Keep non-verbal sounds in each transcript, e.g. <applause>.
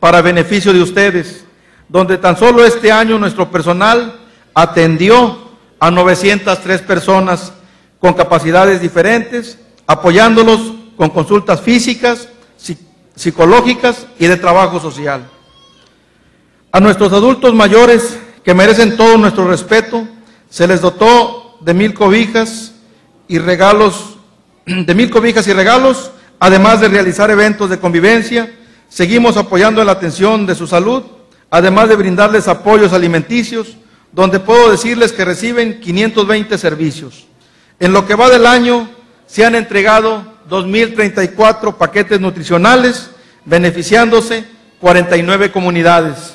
para beneficio de ustedes, donde tan solo este año nuestro personal atendió a 903 personas con capacidades diferentes, apoyándolos con consultas físicas, psicológicas y de trabajo social. A nuestros adultos mayores, que merecen todo nuestro respeto, se les dotó de mil cobijas y regalos, <clears throat> de mil cobijas y regalos, además de realizar eventos de convivencia. Seguimos apoyando la atención de su salud, además de brindarles apoyos alimenticios, donde puedo decirles que reciben 520 servicios. En lo que va del año, se han entregado 2.034 paquetes nutricionales, beneficiándose 49 comunidades.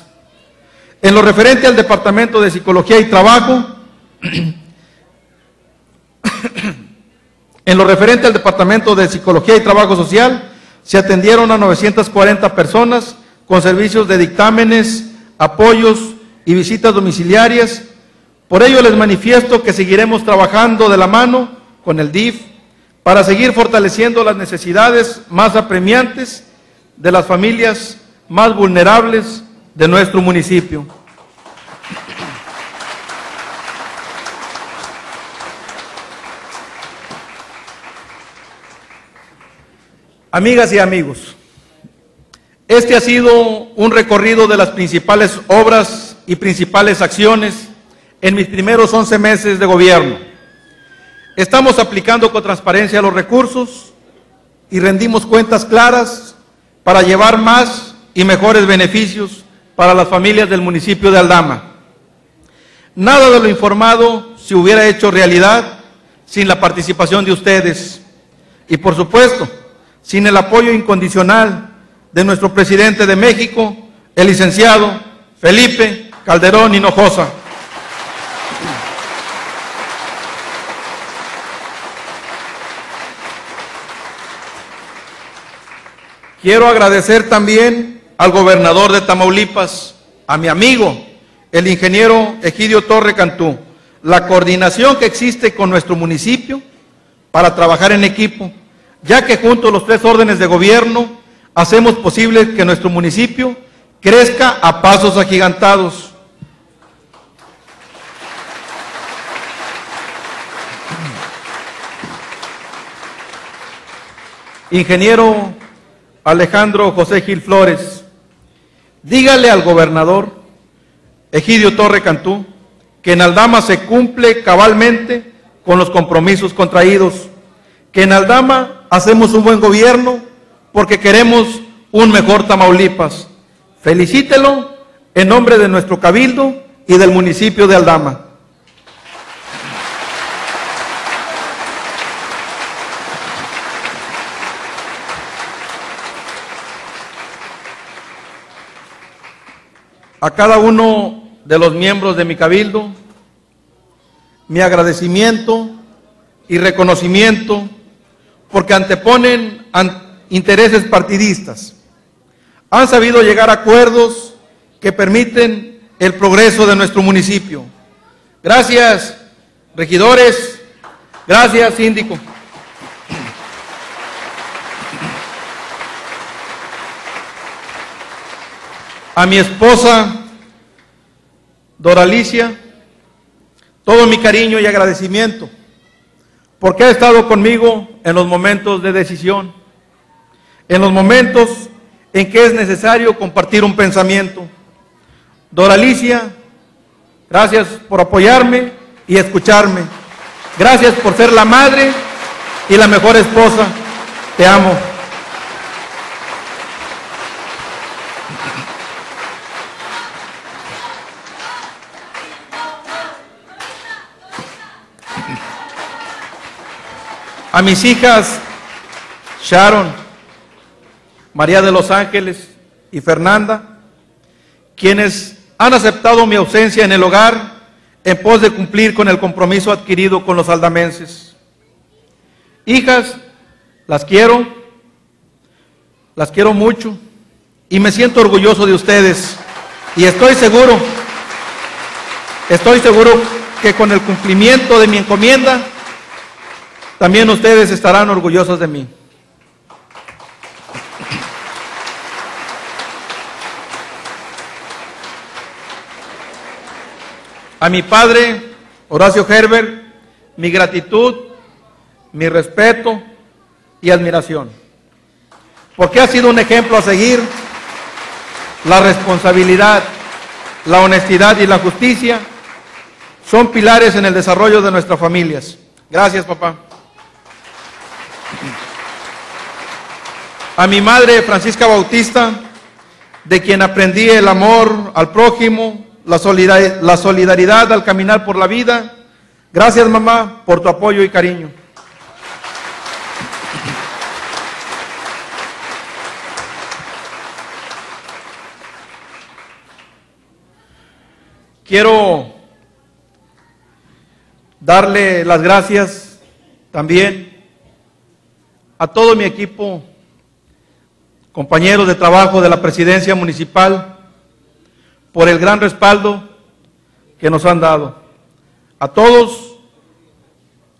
En lo referente al Departamento de Psicología y Trabajo, <clears throat> en lo referente al Departamento de Psicología y Trabajo Social, se atendieron a 940 personas con servicios de dictámenes, apoyos y visitas domiciliarias. Por ello les manifiesto que seguiremos trabajando de la mano con el DIF para seguir fortaleciendo las necesidades más apremiantes de las familias más vulnerables de nuestro municipio. Amigas y amigos, este ha sido un recorrido de las principales obras y principales acciones en mis primeros 11 meses de gobierno. Estamos aplicando con transparencia los recursos y rendimos cuentas claras para llevar más y mejores beneficios para las familias del municipio de Aldama. Nada de lo informado se hubiera hecho realidad sin la participación de ustedes y por supuesto sin el apoyo incondicional de nuestro presidente de México, el licenciado Felipe Calderón Hinojosa. Quiero agradecer también al gobernador de Tamaulipas, a mi amigo, el ingeniero Egidio Torre Cantú, la coordinación que existe con nuestro municipio para trabajar en equipo, ya que junto a los tres órdenes de gobierno hacemos posible que nuestro municipio crezca a pasos agigantados. Ingeniero Alejandro José Gil Flores, dígale al gobernador Egidio Torre Cantú que en Aldama se cumple cabalmente con los compromisos contraídos, que en Aldama hacemos un buen gobierno porque queremos un mejor Tamaulipas. Felicítelo en nombre de nuestro cabildo y del municipio de Aldama. a cada uno de los miembros de mi cabildo mi agradecimiento y reconocimiento porque anteponen intereses partidistas. Han sabido llegar a acuerdos que permiten el progreso de nuestro municipio. Gracias, regidores. Gracias, síndico. a mi esposa Doralicia, todo mi cariño y agradecimiento, porque ha estado conmigo en los momentos de decisión, en los momentos en que es necesario compartir un pensamiento. Doralicia, gracias por apoyarme y escucharme. Gracias por ser la madre y la mejor esposa. Te amo. A mis hijas Sharon, María de los Ángeles y Fernanda, quienes han aceptado mi ausencia en el hogar en pos de cumplir con el compromiso adquirido con los aldamenses. Hijas, las quiero, las quiero mucho y me siento orgulloso de ustedes y estoy seguro, estoy seguro que con el cumplimiento de mi encomienda también ustedes estarán orgullosos de mí. A mi padre, Horacio Herbert, mi gratitud, mi respeto y admiración. Porque ha sido un ejemplo a seguir la responsabilidad, la honestidad y la justicia son pilares en el desarrollo de nuestras familias. Gracias, papá. A mi madre, Francisca Bautista, de quien aprendí el amor al prójimo, la solidaridad, al caminar por la vida. Gracias, mamá, por tu apoyo y cariño. Quiero darle las gracias también a todo mi equipo, compañeros de trabajo de la presidencia municipal, por el gran respaldo que nos han dado. A todos,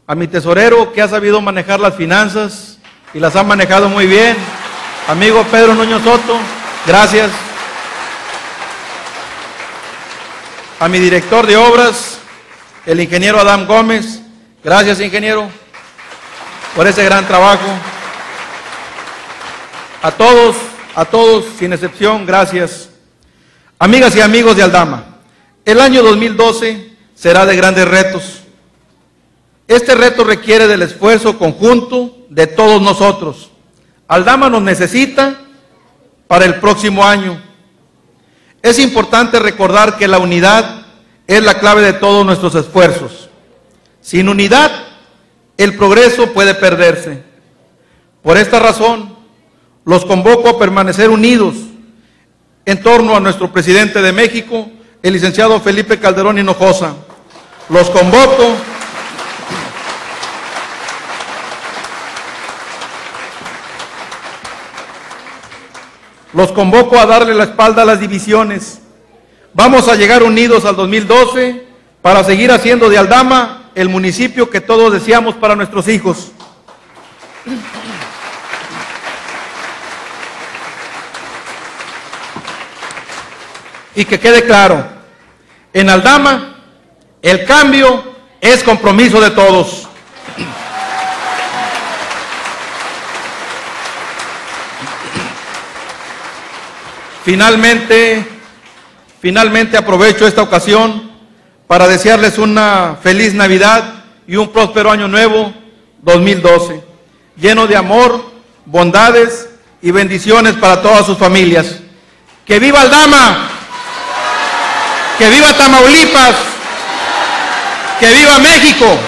a mi tesorero que ha sabido manejar las finanzas y las ha manejado muy bien, amigo Pedro Nuño Soto, gracias. a mi director de obras, el ingeniero Adam Gómez. Gracias, ingeniero, por ese gran trabajo. A todos, a todos, sin excepción, gracias. Amigas y amigos de Aldama, el año 2012 será de grandes retos. Este reto requiere del esfuerzo conjunto de todos nosotros. Aldama nos necesita para el próximo año. Es importante recordar que la unidad es la clave de todos nuestros esfuerzos. Sin unidad, el progreso puede perderse. Por esta razón, los convoco a permanecer unidos en torno a nuestro presidente de México, el licenciado Felipe Calderón Hinojosa. Los convoco Los convoco a darle la espalda a las divisiones. Vamos a llegar unidos al 2012 para seguir haciendo de Aldama el municipio que todos deseamos para nuestros hijos. Y que quede claro, en Aldama el cambio es compromiso de todos. Finalmente, finalmente aprovecho esta ocasión para desearles una feliz Navidad y un próspero año nuevo 2012, lleno de amor, bondades y bendiciones para todas sus familias. ¡Que viva Aldama! ¡Que viva Tamaulipas! ¡Que viva México!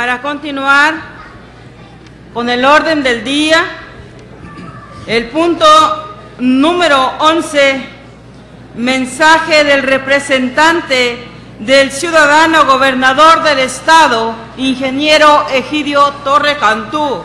Para continuar con el orden del día, el punto número 11, mensaje del representante del ciudadano gobernador del estado, ingeniero Egidio Torre Cantú.